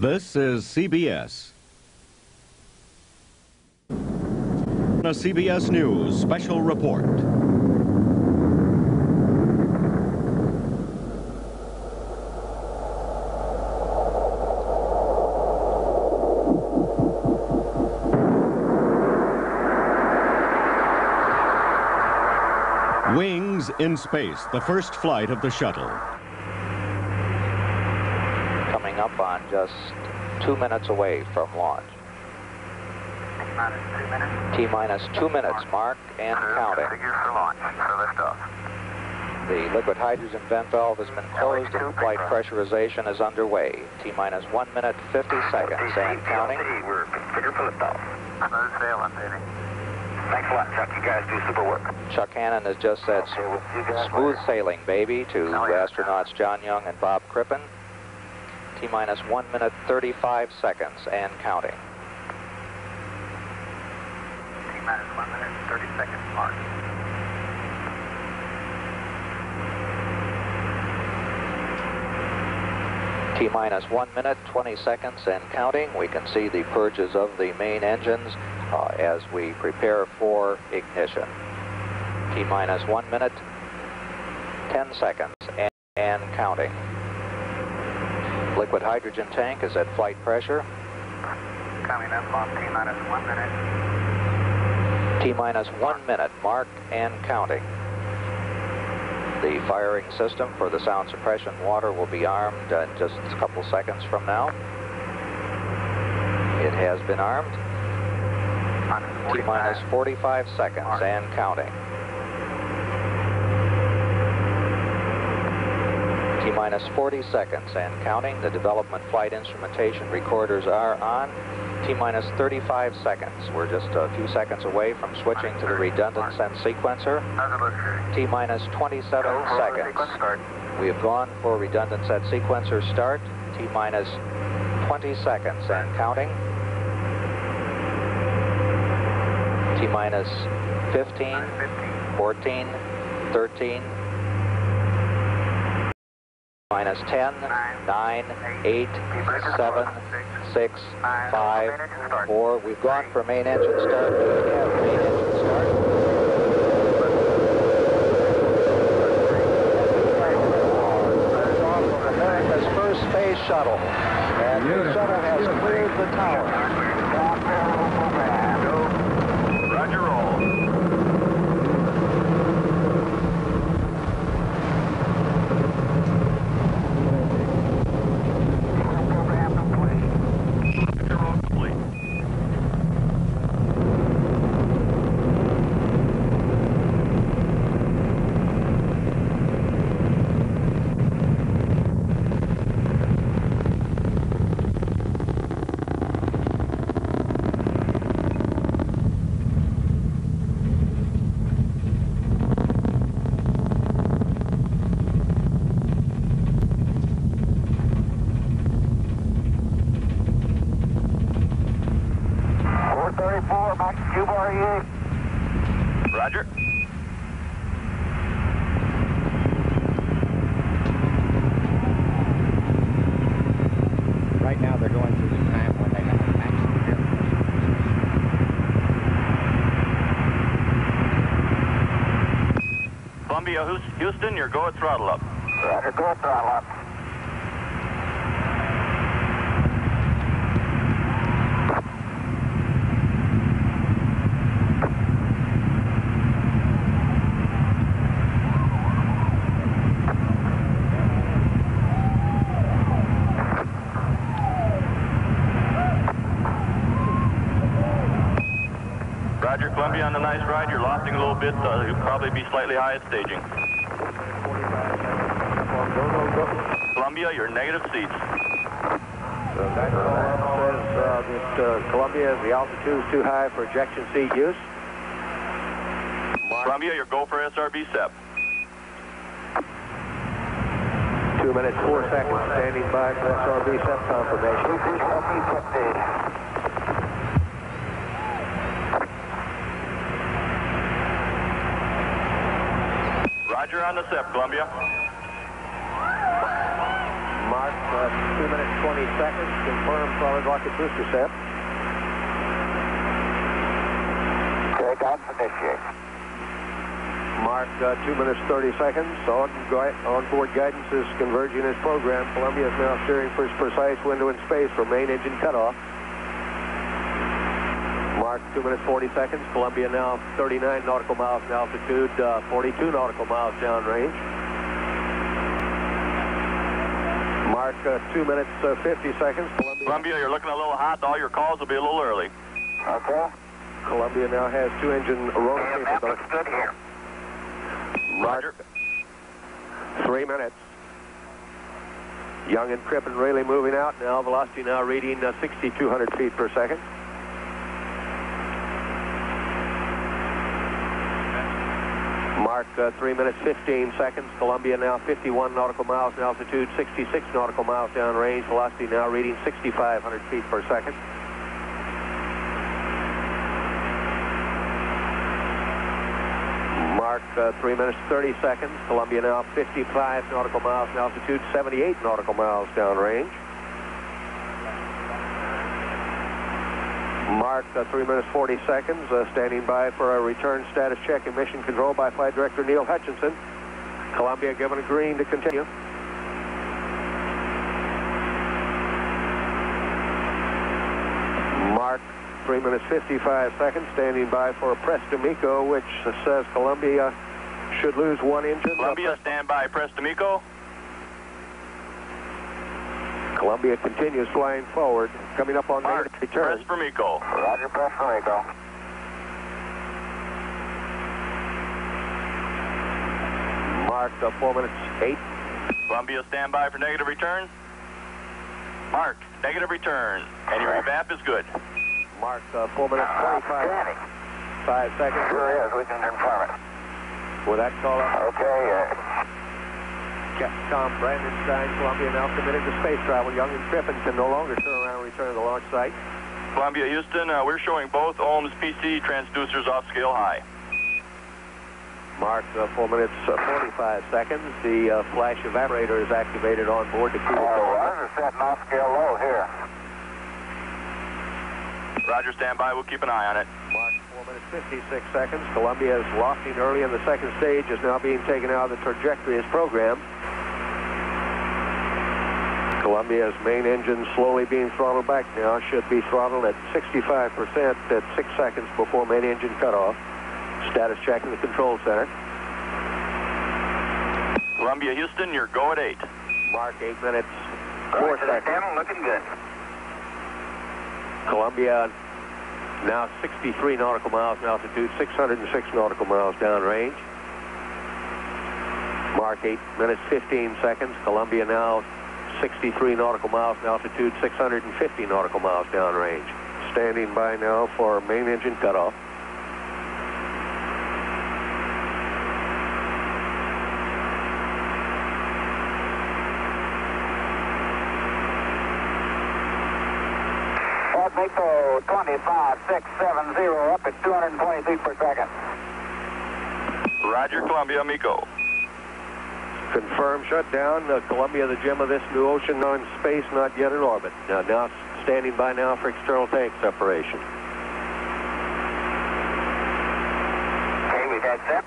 This is CBS. A CBS News special report. Wings in space, the first flight of the shuttle. Coming up on just two minutes away from launch. Minus. T minus two minutes, mark and counting. For launch. So. The liquid hydrogen vent valve has been closed and flight pressurization is underway. T minus one minute, 50 seconds and counting. We're configured for liftoff. Smooth sailing, baby. Thanks a lot, Chuck. You guys do super work. Chuck Hannon has just said Okay, we'll see you guys smooth sailing, baby, to astronauts John Young and Bob Crippen. T minus one minute, 35 seconds and counting. T minus one minute, 30 seconds mark. T minus one minute, 20 seconds and counting. We can see the purges of the main engines uh, as we prepare for ignition. T minus one minute, 10 seconds and, and counting. Liquid hydrogen tank is at flight pressure. Coming up on T minus one minute. T minus one minute, mark and counting. The firing system for the sound suppression water will be armed in just a couple seconds from now. It has been armed. T minus 45 seconds and counting. T minus 40 seconds and counting. The development flight instrumentation recorders are on. T minus 35 seconds. We're just a few seconds away from switching to the redundant set sequencer. T minus 27 seconds. We have gone for redundant set sequencer start. T minus 20 seconds and counting. T Minus 15. 14, 13, minus 10, 9, 8, 7, 6, 5, 4. We've gone for main engine start. We have main engine start. America's first space shuttle. And the shuttle has cleared the tower. Roger roll. Program complete. Roger roll complete. Four thirty-four, Max Cube REA. Roger. Right now, they're going through the time when they have maximum air pressure. Columbia, Hous- Houston, your go at throttle up. Roger, go throttle up. Roger, Columbia, on the nice ride. You're lofting a little bit. Uh, you'll probably be slightly high at staging. Columbia, your negative seats. So that says uh, that uh, Columbia, the altitude is too high for ejection seat use. Columbia, your go for SRB SEP. Two minutes, four seconds, standing by for SRB SEP confirmation. Roger on the SEP, Columbia. Mark, uh, uh, 2 minutes 20 seconds. Confirm solid rocket booster set. Takeoff initiate. Mark, uh, 2 minutes 30 seconds. On, on board guidance is converging its program. Columbia is now steering for its precise window in space for main engine cutoff. Mark, 2 minutes 40 seconds. Columbia now 39 nautical miles in altitude, uh, 42 nautical miles downrange. Mark, uh, 2 minutes uh, 50 seconds. Columbia, Columbia, you're looking a little hot. All your calls will be a little early. Okay. Columbia now has two engine rotor And map capability. looks good here. Roger. Three minutes. Young and Crippen really moving out now. Velocity now reading uh, 6,200 feet per second. Mark, uh, 3 minutes 15 seconds. Columbia now 51 nautical miles in altitude, 66 nautical miles downrange. Velocity now reading 6,500 feet per second. Mark, uh, 3 minutes 30 seconds. Columbia now 55 nautical miles in altitude, 78 nautical miles downrange. Mark, uh, 3 minutes 40 seconds. Uh, standing by for a return status check and mission control by Flight Director Neil Hutchinson. Columbia given a green to continue. Mark, 3 minutes 55 seconds. Standing by for a press to MECO, which says Columbia should lose one engine. Columbia, stand by. Press. Columbia continues flying forward, coming up on Mark, negative return. press for MECO. Roger, press for Rico. Mark, uh, 4 minutes 8. Columbia, stand by for negative return. Mark, negative return. And your revamp is good. Mark, uh, 4 minutes 25. Outstanding. 5 seconds. Sure is. We can confirm it. With that call up, Okay. Uh, Capcom Brandenstein, Columbia now committed to space travel. Young and Crippen can no longer turn around and return to the launch site. Columbia, Houston, uh, we're showing both OMS PC transducers off scale high. Mark, uh, 4 minutes uh, 45 seconds. The uh, flash evaporator is activated on board the cool oh, Columbia. ours are setting off scale low here. Roger, stand by. We'll keep an eye on it. Mark, 4 minutes 56 seconds. Columbia is lofting early in the second stage, is now being taken out of the trajectory as programmed. Columbia's main engine slowly being throttled back now. Should be throttled at 65% at 6 seconds before main engine cutoff. Status check in the control center. Columbia, Houston, your go at 8. Mark, 8 minutes, 4 Roger, seconds. Tim, looking good. Columbia now 63 nautical miles in altitude, 606 nautical miles downrange. Mark 8 minutes 15 seconds. Columbia now 63 nautical miles in altitude, 650 nautical miles downrange. Standing by now for main engine cutoff. Fort MECO 25670 up at 220 feet per second. Roger, Columbia, MECO. Confirmed shutdown. Uh, Columbia, the gem of this new ocean, now in space, not yet in orbit. Now, now standing by now for external tank separation. Okay, we've had set.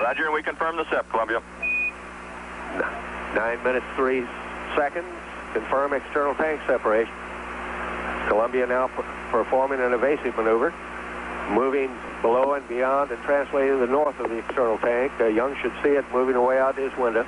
Roger, and we confirm the SEP, Columbia. Nine minutes, three seconds. Confirm external tank separation. Columbia now performing an evasive maneuver, moving below and beyond and translating the north of the external tank. Uh, Young should see it moving away out his window.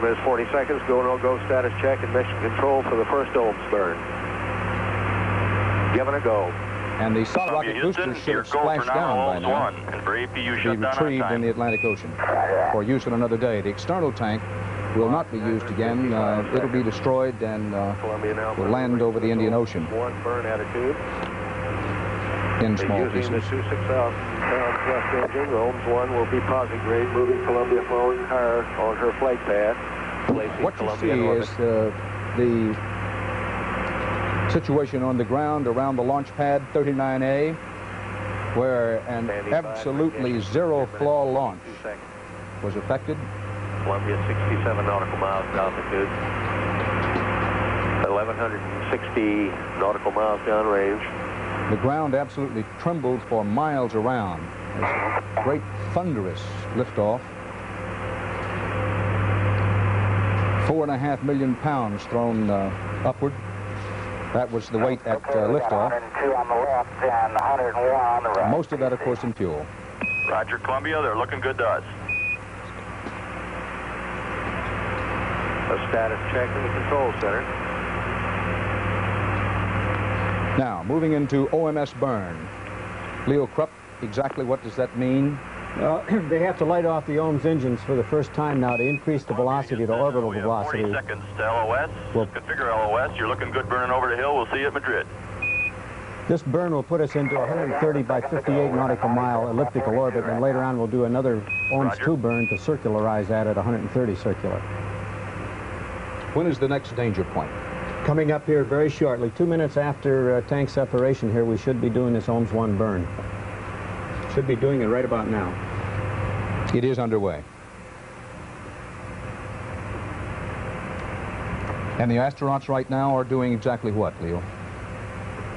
Nine minutes, 40 seconds. Go, no go status check and mission control for the first OMS burn. Given a go. And the solid Columbia, rocket booster Houston, should your have splashed down by now. 1. And for APU, Be shut down retrieved in the Atlantic Ocean for use on another day. The external tank will not be used again. Uh, it'll be destroyed and uh, now will land over the Indian Ocean. One burn attitude. In small Using pieces. the 26 pound thrust engine, OMS 1 will be positive grade, moving Columbia forward higher on her flight path, What you Columbia see is uh, the situation on the ground around the launch pad 39A, where an Standing absolutely zero-flaw launch was affected. Columbia 67 nautical miles altitude. 1160 nautical miles downrange. The ground absolutely trembled for miles around. There's a great thunderous liftoff. Four and a half million pounds thrown uh, upward. That was the weight at uh, liftoff. 102 on the left and 101 on the right. Most of that, of course, in fuel. Roger, Columbia. They're looking good to us. A status check in the control center. Now, moving into OMS burn. Leo Krupp, exactly what does that mean? Well, they have to light off the OMS engines for the first time now to increase the velocity, the orbital velocity. 40 seconds to LOS. Well- Configure LOS. You're looking good burning over the hill. We'll see you at Madrid. This burn will put us into 130 by 58 nautical mile elliptical orbit, and later on we'll do another OMS 2 burn to circularize that at 130 circular. When is the next danger point? Coming up here very shortly, two minutes after uh, tank separation here, we should be doing this OMS 1 burn. Should be doing it right about now. It is underway. And the astronauts right now are doing exactly what, Leo?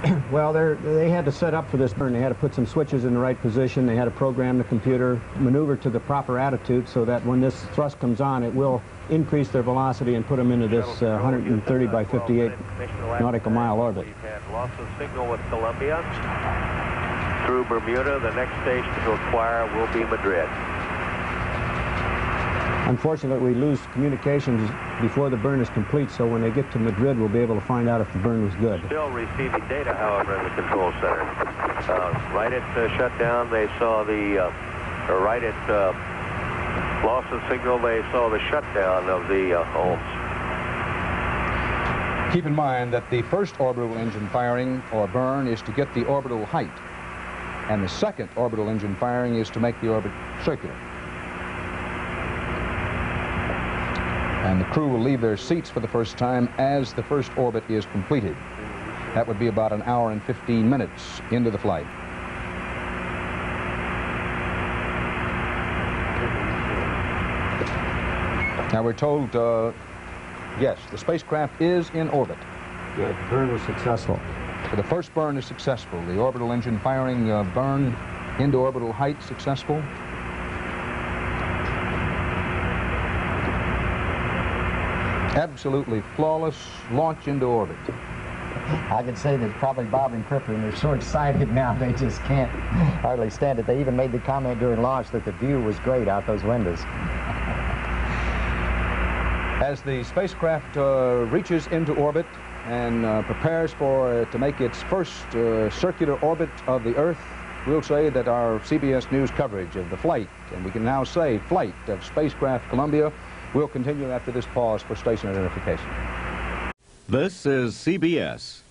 Well, they're, had to set up for this burn. They had to put some switches in the right position. They had to program the computer, maneuver to the proper attitude so that when this thrust comes on, it will increase their velocity and put them into this uh, 130 by 58 nautical mile orbit. We've had loss of signal with Columbia. Through Bermuda, the next station to acquire will be Madrid. Unfortunately, we lose communications before the burn is complete, so when they get to Madrid, we'll be able to find out if the burn was good. Still receiving data, however, in the control center. Uh, right at uh, shutdown, they saw the, uh, or right at uh, loss of signal, they saw the shutdown of the uh, OMS. Keep in mind that the first orbital engine firing, or burn, is to get the orbital height. And the second orbital engine firing is to make the orbit circular. And the crew will leave their seats for the first time as the first orbit is completed. That would be about an hour and 15 minutes into the flight. Now we're told, uh, yes, the spacecraft is in orbit. The burn was successful. So the first burn is successful. The orbital engine firing uh, burn into orbital height successful. Absolutely flawless launch into orbit. I could say that probably Bob and Crippen are so excited now they just can't hardly stand it. They even made the comment during launch that the view was great out those windows. As the spacecraft uh, reaches into orbit and uh, prepares for uh, to make its first uh, circular orbit of the Earth, we'll say that our CBS News coverage of the flight, and we can now say flight of spacecraft Columbia, will continue after this pause for station identification. This is CBS.